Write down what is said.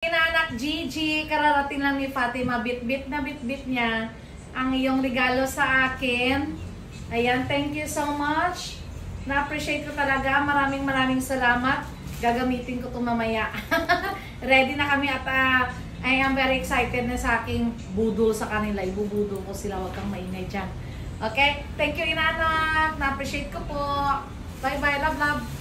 Inanak Gigi, kararating lang ni Fatima, bit-bit na bit-bit niya ang iyong regalo sa akin. Ayan, thank you so much. Na-appreciate ko talaga. Maraming maraming salamat. Gagamitin ko ito mamaya. Ready na kami at ah, I am very excited na sa aking budol sa kanila. Ibubudol ko sila. Huwag kang maingay dyan. Okay? Thank you, inanak. Na-appreciate ko po. Bye-bye. Love, love.